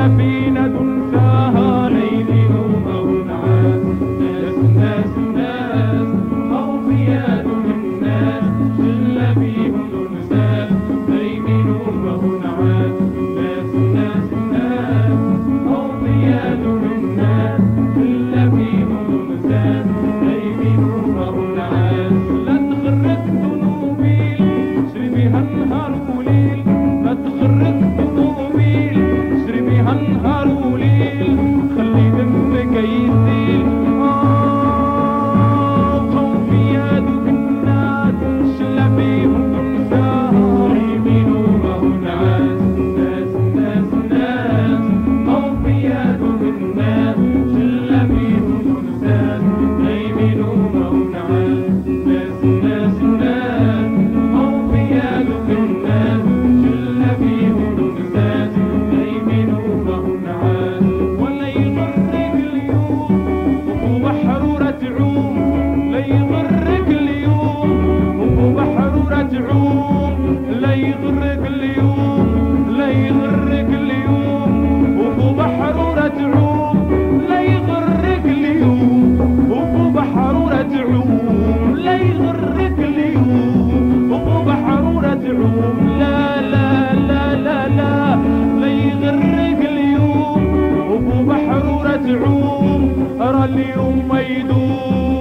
la يدعوم أرى اليوم ما يدوم